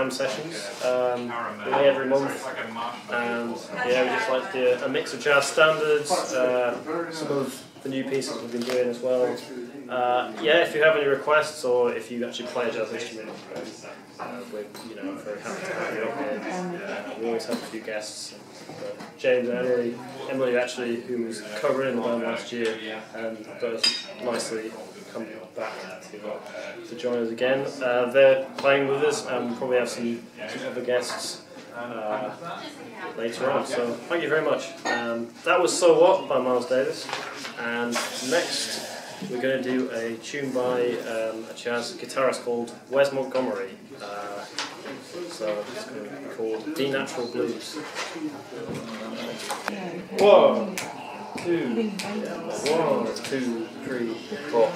jam sessions um, every month. And yeah, we just like to do a mix of jazz standards, uh, some of the new pieces we've been doing as well. Uh, yeah, if you have any requests or if you actually play a jazz instrument, uh, we're you know very happy to have you up here. Uh, we always have a few guests. Uh, James and Emily, Emily actually, who was covering the band last year, and both nicely come back to, uh, to join us again. Uh, they're playing with us, and we'll probably have some, some other guests uh, later on. So thank you very much. Um, that was So What by Miles Davis, and next we're going to do a tune by um, a jazz guitarist called Wes Montgomery. Uh, so it's going to be called D Natural Blues. One, two, one, two, three, four.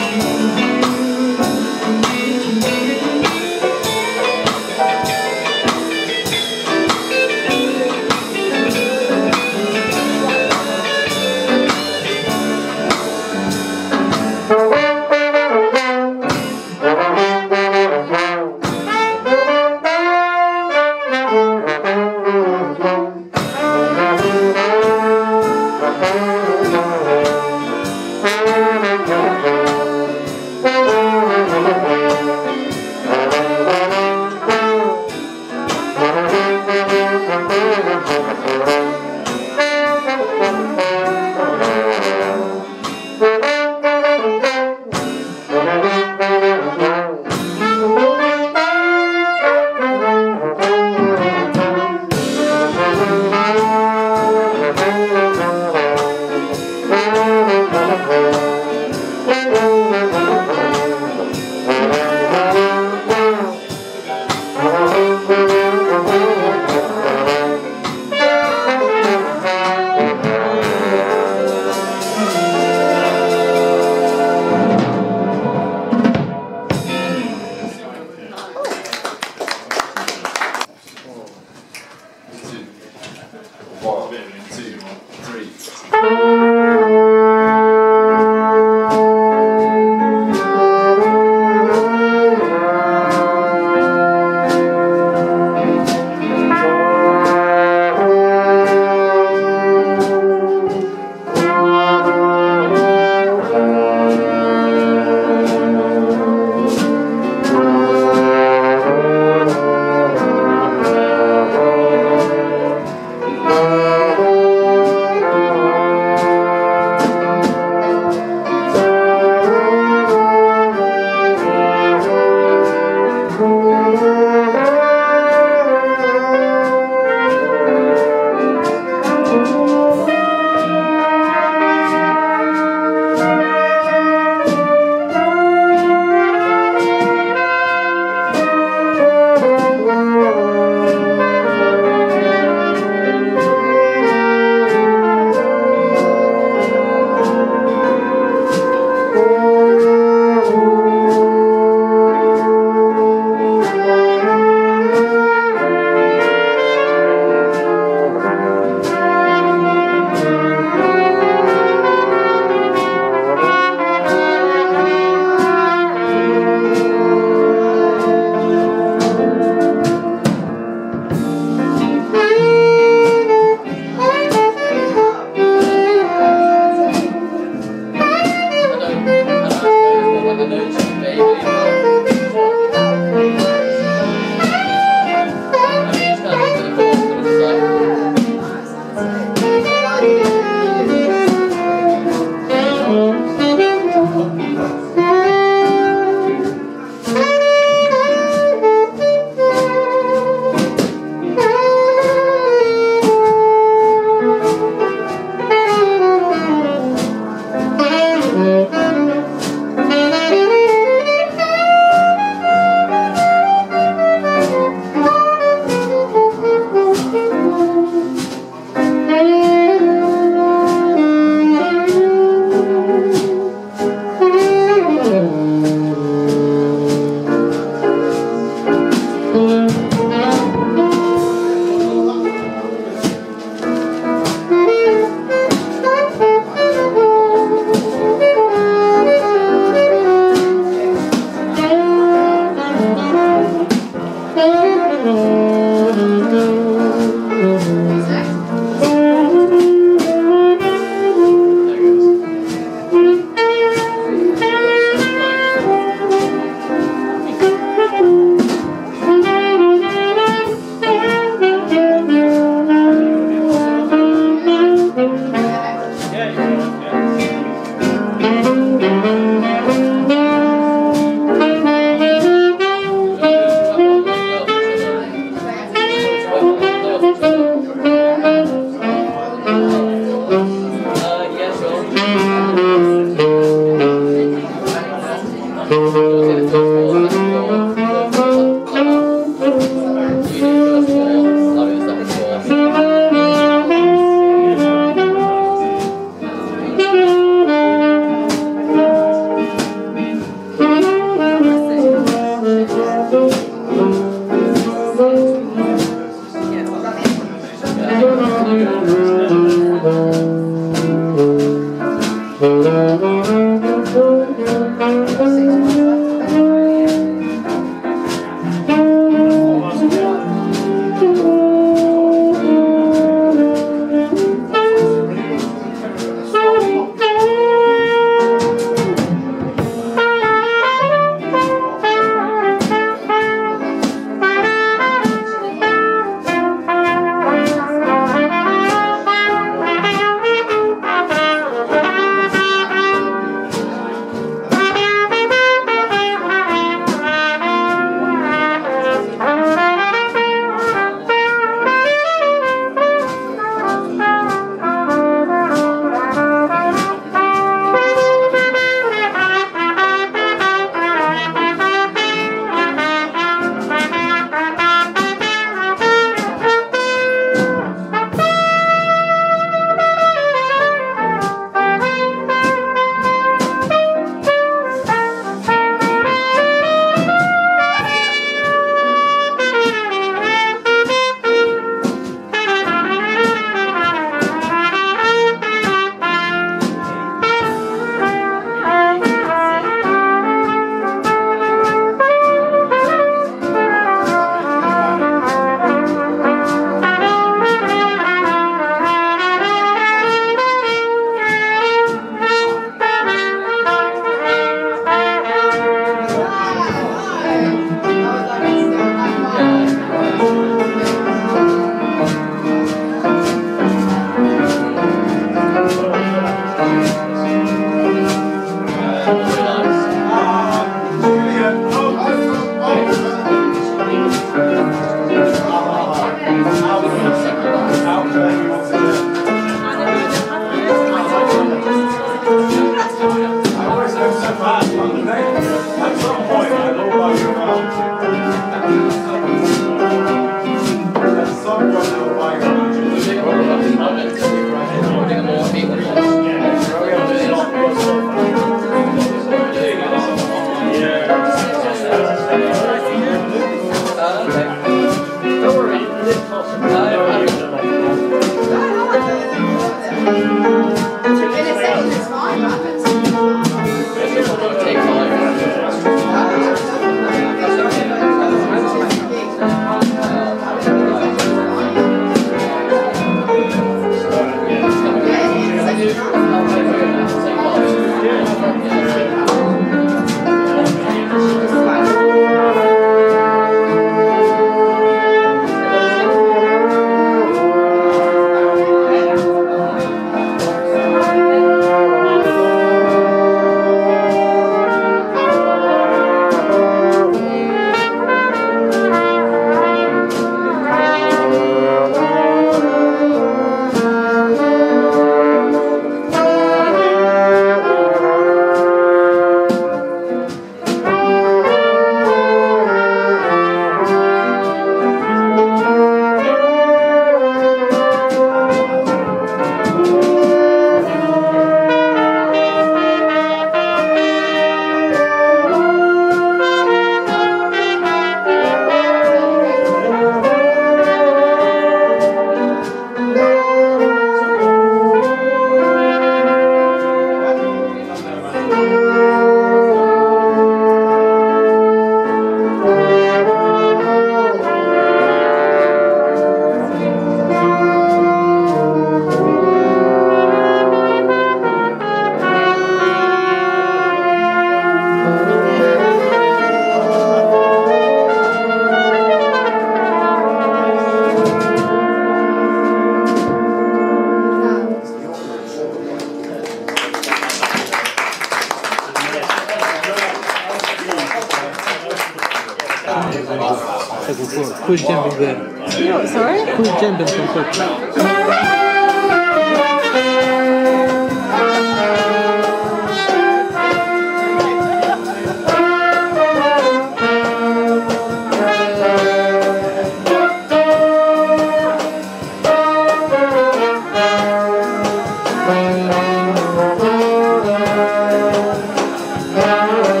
Thank